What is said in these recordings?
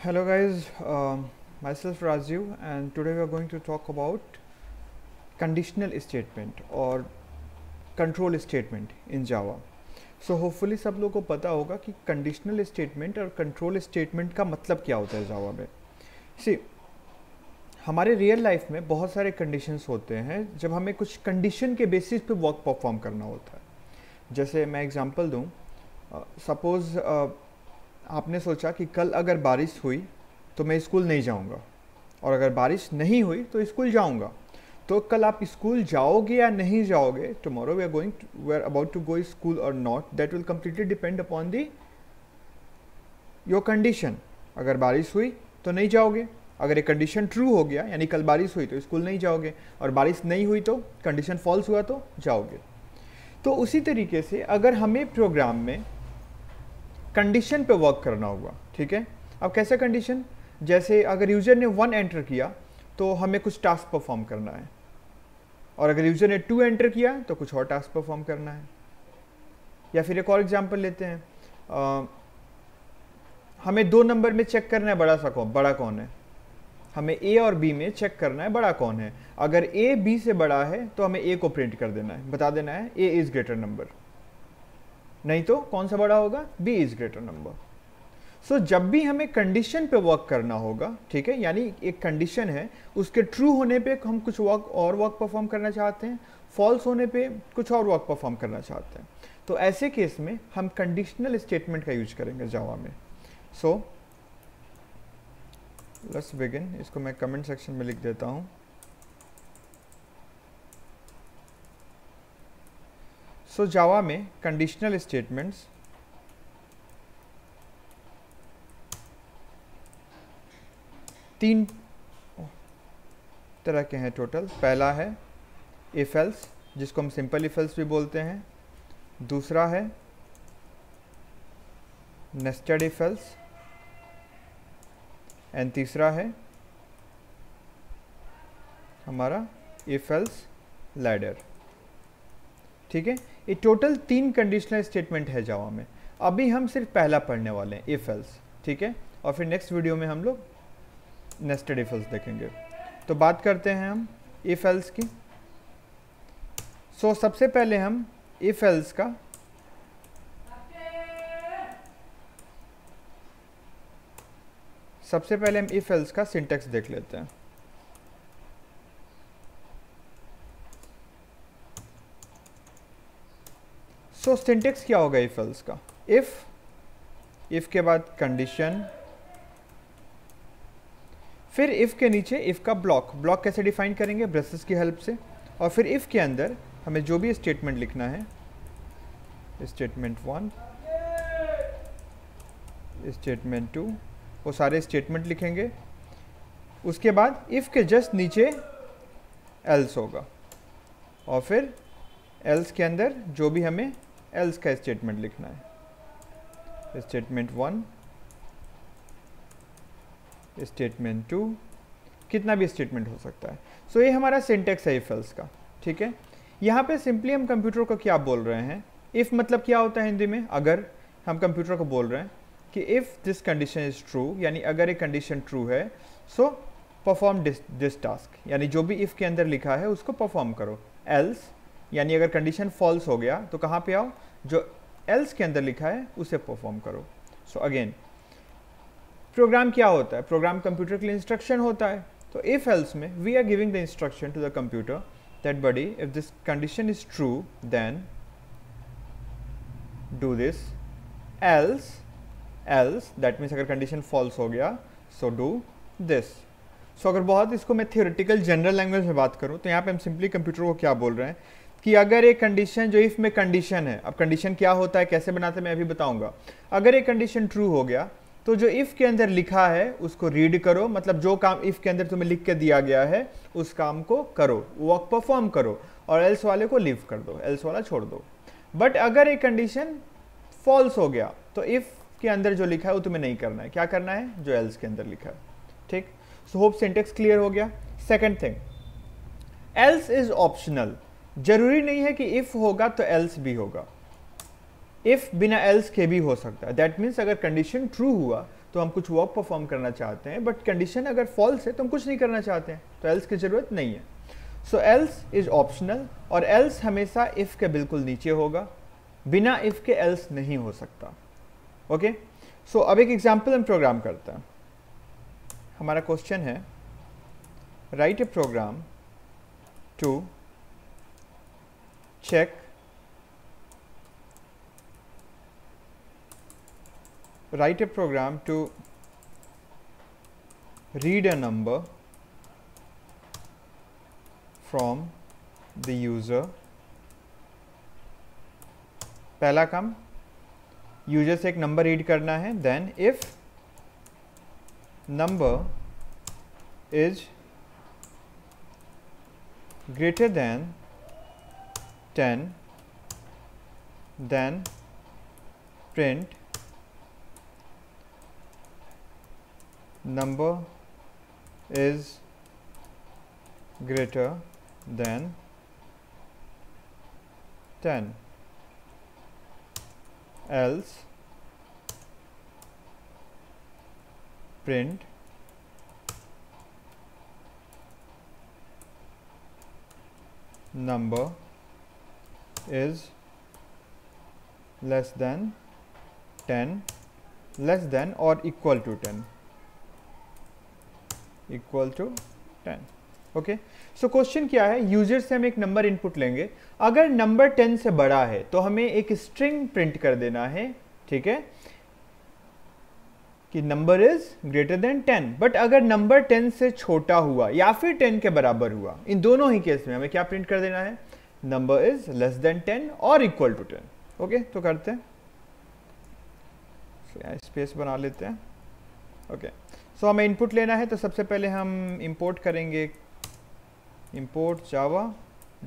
Hello guys, um, myself Rajiv and today we are going to talk about conditional statement or control statement in Java. So hopefully सब लोगों को पता होगा कि conditional statement और control statement का मतलब क्या होता है Java में. See, हमारे रियल लाइफ में बहुत सारे कंडीशंस होते हैं जब हमें कुछ कंडीशन के बेसिस पे वर्क परफॉर्म करना होता है जैसे मैं एग्जांपल दूँ सपोज़ आपने सोचा कि कल अगर बारिश हुई तो मैं स्कूल नहीं जाऊँगा। और अगर बारिश नहीं हुई तो स्कूल जाऊँगा। तो कल आप स्कूल जाओगे या नहीं जाओगे tomorrow we are going we are about to go school और not that will completely depend upon the your condition अगर बारिश हुई तो नहीं जाओगे। अगर ये कंडीशन ट्रू हो गया, यानी कल बारिश हुई तो स्कूल नहीं जाओगे। और बारिश नहीं हुई तो कंडीशन फॉल्स हुआ तो जाओगे। तो उसी तरीके से अगर हमें प्रोग्राम में कंडीशन पे वर्क करना होगा ठीक है? अब कैसे कंडीशन जैसे अगर यूज़र ने वन एंटर किया तो हमें कुछ टास्क परफॉर्म करना है। और अगर यूज़र ने टू एंटर किया तो कुछ और टास्क परफॉर्म करना है। या फिर एक और एग्जांपल लेते हैं। आ, हमें दो नंबर में चेक करना है बड़ा सा कौन बड़ा कौन है? हमें ए और बी में चेक करना है बड़ा कौन है? अगर ए बी से बड़ा है तो हमें ए को प्रिंट कर देना है। बता देना है ए इज़ ग्रेटर नंबर नहीं तो कौन सा बड़ा होगा? B is greater number so जब भी हमें कंडीशन पे वर्क करना होगा, ठीक है? यानी एक कंडीशन है, उसके ट्रू होने पे हम कुछ वर्क और वर्क परफॉर्म करना चाहते हैं फॉल्स होने पे कुछ और वर्क परफॉर्म करना चाहते हैं। तो ऐसे केस में हम कंडीशनल स्टेटमेंट का यूज़ करेंगे जावा में। सो लेट्स बिगिन इसको मैं कमेंट सेक्शन में लिख देता हूँ। सो so, जावा में कंडीशनल स्टेटमेंट्स तीन तरह के हैं टोटल पहला है इफ़ एल्स जिसको हम सिंपल इफ़ एल्स भी बोलते हैं। दूसरा है नेस्टेड इफ़ एल्स एंड तीसरा है हमारा इफ़ एल्स लैडर ठीक है? ये टोटल तीन कंडीशनल स्टेटमेंट है जावा में। अभी हम सिर्फ़ पहला पढ़ने वाले हैं इफ़ एल्स ठीक है? और फिर नेक्स्ट वीडियो में हम लोग नेस्टेड इफ़ एल्स देखेंगे। तो बात करते हैं हम इफ़ एल्स की। सो so, सबसे पहले हम इफ़ एल्स का सबसे पहले हम इफ़ एल्स का सिंटेक्स देख लेते हैं। So, सिंटेक्स क्या होगा इफ़ एल्स का? इफ़ इफ़ के बाद कंडीशन फिर इफ़ के नीचे इफ़ का ब्लॉक ब्लॉक कैसे डिफाइन करेंगे? ब्रेसेस की हेल्प से। और फिर इफ़ के अंदर हमें जो भी स्टेटमेंट लिखना है स्टेटमेंट वन स्टेटमेंट टू वो सारे स्टेटमेंट लिखेंगे। उसके बाद इफ़ के जस्ट नीचे एल्स होगा। और फिर एल्स के अंदर जो भी हमें एल्स का स्टेटमेंट लिखना है। स्टेटमेंट वन स्टेटमेंट टू कितना भी स्टेटमेंट हो सकता है। सो so, ये हमारा सिंटेक्स है इफ़ एल्स का ठीक है? यहाँ पे सिंपली हम कंप्यूटर को क्या बोल रहे हैं? इफ़ मतलब क्या होता है हिंदी में? अगर हम कंप्यूटर को बोल रहे हैं कि if this condition is true यानी अगर ये कंडीशन ट्रू है सो परफॉर्म दिस टास्क यानी जो भी इफ़ के अंदर लिखा है उसको परफॉर्म करो। एल्स यानी अगर कंडीशन फॉल्स हो गया तो कहाँ पे आओ? जो एल्स के अंदर लिखा है, उसे परफॉर्म करो। सो अगेन प्रोग्राम क्या होता है? प्रोग्राम कंप्यूटर के लिए इंस्ट्रक्शन होता है। तो इफ़ एल्स में we are giving the instruction to the computer that buddy if this condition is true then do this else else that means अगर कंडीशन फॉल्स हो गया सो डू दिस सो अगर बहुत इसको मैं थियोरेटिकल जनरल लैंग्वेज में बात करूँ तो यहाँ पे हम सिंपली कंप्यूटर को क्या बोल रहे हैं? कि अगर एक कंडीशन जो इफ़ में कंडीशन है, अब कंडीशन क्या होता है, कैसे बनाते मैं अभी बताऊँगा। अगर एक कंडीशन ट्रू हो गया तो जो इफ़ के अंदर लिखा है, उसको रीड करो। मतलब जो काम इफ़ के अंदर तुम्हें लिख के दिया गया है, उस काम को करो। वर्क परफॉर्म करो और एल्स वाले को लीव कर दो। एल्स वाला छोड़ दो। बट अगर एक कंडीशन फॉल्स हो गया तो इफ़ के अंदर जो लिखा है, वो तुम्हें नहीं करना है। क्या करना है? जो एल्स के अंदर लिखा है। ठीक? सो होप सिंटेक्स क्लियर हो गया। Second thing else is optional ज़रूरी नहीं है कि इफ़ होगा तो एल्स भी होगा। इफ़ बिना एल्स के भी हो सकता है। दैट मीन्स अगर कंडीशन ट्रू हुआ तो हम कुछ वर्क परफॉर्म करना चाहते हैं बट कंडीशन अगर फॉल्स है तो हम कुछ नहीं करना चाहते हैं। तो एल्स की ज़रूरत नहीं है। सो एल्स इज़ ऑप्शनल और एल्स हमेशा इफ़ के बिल्कुल नीचे होगा। बिना इफ़ के एल्स नहीं हो सकता। Okay okay? सो so, अब एक एग्ज़ाम्पल हम प्रोग्राम करते हैं। हमारा क्वेश्चन है write a program to check write a program to read a number from the user. पहला काम यूज़र से एक नंबर रीड करना है then if number is greater than 10 then print number is greater than 10 else print number is less than 10 less than or equal to 10 equal to 10 okay so question क्या है? User से हम एक number input लेंगे। अगर number 10 से बड़ा है तो हमें एक स्ट्रिंग प्रिंट कर देना है, ठीक है? कि number is greater than 10 but अगर नंबर 10 से छोटा हुआ, या फिर 10 के बराबर हुआ, इन दोनों ही केस में हमें क्या प्रिंट कर देना है? नंबर इज़ लेस देन 10 और इक्वल टू 10 ओके तो करते हैं। स्पेस बना लेते हैं। Okay okay. सो so, हमें इनपुट लेना है तो सबसे पहले हम इंपोर्ट करेंगे। Import Java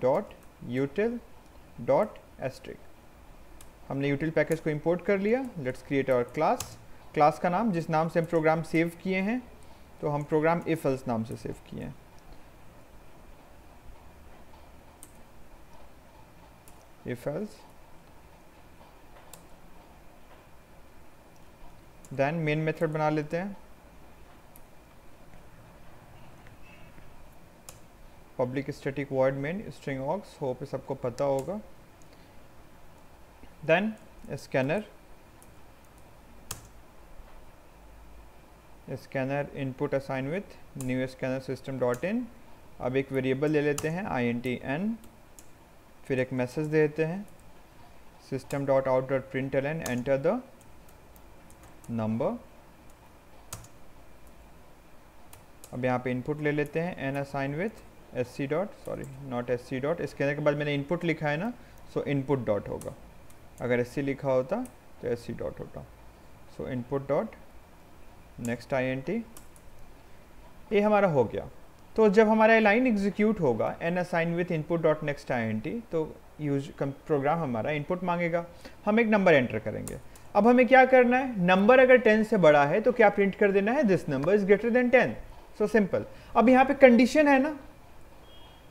dot util dot asterisk हमने यूटिल पैकेज को इंपोर्ट कर लिया। Let's create our class class का नाम जिस नाम से हम प्रोग्राम सेव किए हैं तो हम प्रोग्राम इफल्स नाम से सेव किए हैं। इफल्स देन मेन मेथड बना लेते हैं। Public static void main string args hope सबको पता होगा। Then scanner scanner input assign with new scanner system dot in अब एक वेरिएबल ले लेते हैं आई एन टी एन फिर एक मैसेज दे देते हैं। System dot out dot print L N enter the number अब यहाँ पे इनपुट ले लेते हैं N assign with S C dot sorry not S C dot इसके के बाद मैंने इनपुट लिखा है ना सो इनपुट डॉट होगा। अगर एस सी लिखा होता तो एस सी डॉट होता। So input dot next I N T ये हमारा हो गया। तो जब हमारा लाइन एग्जीक्यूट होगा N assign with input dot next I N T तो यूज़ प्रोग्राम हमारा इनपुट मांगेगा। हम एक नंबर एंटर करेंगे। अब हमें क्या करना है? नंबर अगर टेन से बड़ा है तो क्या प्रिंट कर देना है? This number is greater than ten so simple अब यहाँ पे कंडीशन है ना?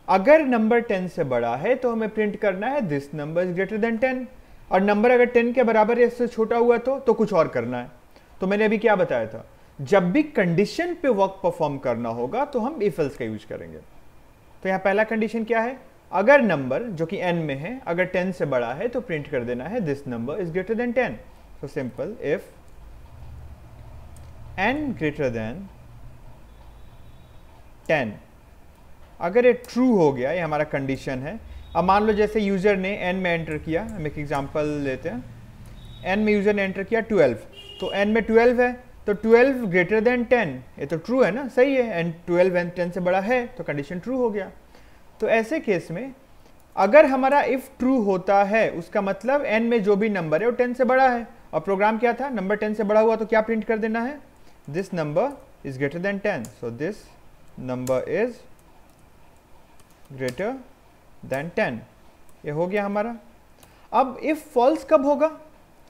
अगर नंबर 10 से बड़ा है तो हमें प्रिंट करना है this number is greater than 10 और नंबर अगर 10 के बराबर या इससे छोटा हुआ तो तो कुछ और करना है। तो मैंने अभी क्या बताया था? जब भी कंडीशन पे वर्क परफॉर्म करना होगा तो हम इफल्स का यूज़ करेंगे। तो यहाँ पहला कंडीशन क्या है? अगर नंबर जो कि n में है, अगर 10 से बड़ा है तो प्रिंट कर देना है this number is greater than 10 so simple if n greater than 10 अगर ये ट्रू हो गया, ये हमारा कंडीशन है। अब मान लो जैसे यूज़र ने एन में एंटर किया, हम एक एग्जांपल लेते हैं। एन में यूज़र ने एंटर किया 12 तो एन में 12 है तो 12 ग्रेटर देन 10 ये तो ट्रू है ना? सही है। एंड 12 एन 10 से बड़ा है तो कंडीशन ट्रू हो गया। तो ऐसे केस में, अगर हमारा इफ़ ट्रू होता है, उसका मतलब एन में जो भी नंबर है, वो टेन से बड़ा है। और प्रोग्राम क्या था? नंबर टेन से बड़ा हुआ तो क्या प्रिंट कर देना है? This number is greater than ten so this number is greater than ten ये हो गया हमारा। अब इफ़ फॉल्स कब होगा?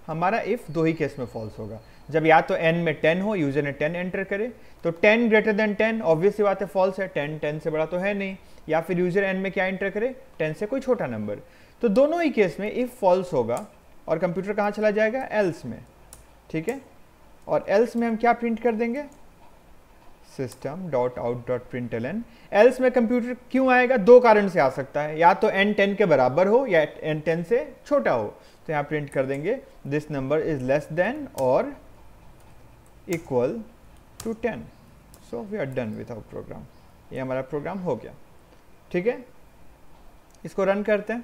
हमारा इफ़ दो ही केस में फॉल्स होगा। जब या तो एन में टेन हो यूज़र ने टेन एंटर करे तो ten greater than ten obviously बात है फॉल्स है टेन टेन से बड़ा तो है नहीं। या फिर यूज़र एन में क्या एंटर करे टेन से कोई छोटा नंबर तो दोनों ही केस में इफ़ फॉल्स होगा, और कंप्यूटर कहाँ चला जाएगा? एल्स में। ठीक है? और एल्स में हम क्या प्रिंट कर देंगे? System dot out dot print L N else में कंप्यूटर क्यों आएगा? दो कारण से आ सकता है। या तो एन टेन के बराबर हो, या एन टेन से छोटा हो। तो यहाँ प्रिंट कर देंगे this number is less than और equal to ten so we are done with program ये हमारा प्रोग्राम हो गया। ठीक है? इसको रन करते हैं।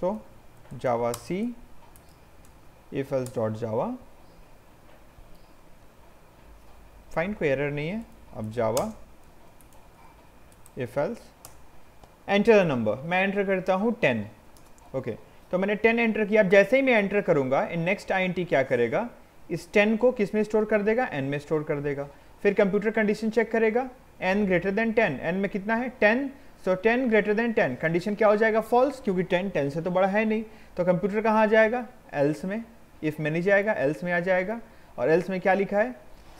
So Java C if else dot Java fine कोई एरर नहीं है। अब Java if else enter number मैं एंटर करता हूँ टेन ओके तो मैंने टेन एंटर किया। अब जैसे ही मैं एंटर करूँगा इन नेक्स्ट आईएनटी क्या करेगा? इस टेन को किसमें स्टोर कर देगा? एन में स्टोर कर देगा। फिर कंप्यूटर कंडीशन चेक करेगा। N greater than ten N में कितना है? Ten so ten greater than ten condition क्या हो जाएगा? फॉल्स क्योंकि टेन टेन से तो बड़ा है नहीं। तो कंप्यूटर कहाँ आ जाएगा? एल्स में। इफ़ में नहीं जाएगा एल्स में आ जाएगा। और एल्स में क्या लिखा है?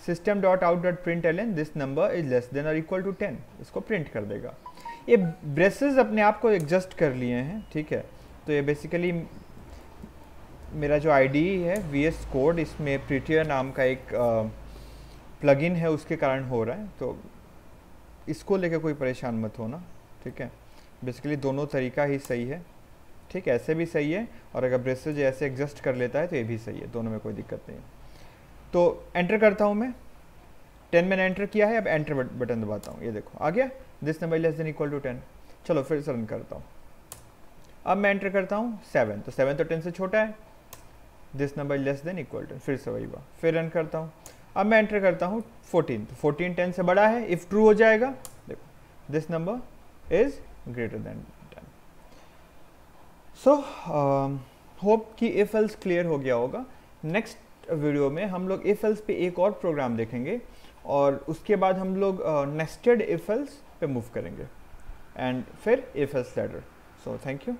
System dot out dot print L N this number is less than और इक्वल टू टेन इसको प्रिंट कर देगा। ये ब्रेसेस अपने आप को एडजस्ट कर लिए हैं, ठीक है? तो ये बेसिकली मेरा जो आईडी है वी एस कोड इसमें प्रीटियर नाम का एक प्लग प्लगइन है, उसके कारण हो रहा है। तो इसको लेकर कोई परेशान मत होना, ठीक है? बेसिकली दोनों तरीका ही सही है, ठीक? है ऐसे भी सही है और अगर ब्रेसेज ऐसे एडजस्ट कर लेता है तो ये भी सही है, दोनों में कोई दिक्कत नहीं है। तो एंटर करता हूँ मैं। टेन मैंने एंटर किया है, अब एंटर बटन दबाता हूँ। ये देखो, आ गया? This number less than equal to ten चलो, फिर से रन करता हूँ। अब मैं एंटर करता हूँ सेवन तो सेवन तो टेन से छोटा है। This number less than equal to फिर से वही बात फिर रन करता हूँ। अब मैं एंटर करता हूँ फोर्टीन तो फोर्टीन टेन से बड़ा है। इफ़ ट्रू हो जाएगा, देखो this number is greater than ten so hope कि इफ़ एल्स क्लियर हो गया होगा। नेक्स्ट वीडियो में हम लोग इफ़ एल्स पे एक और प्रोग्राम देखेंगे और उसके बाद हम लोग नेस्टेड इफ़ एल्स पे मूव करेंगे। एंड फिर if else later so, thank you.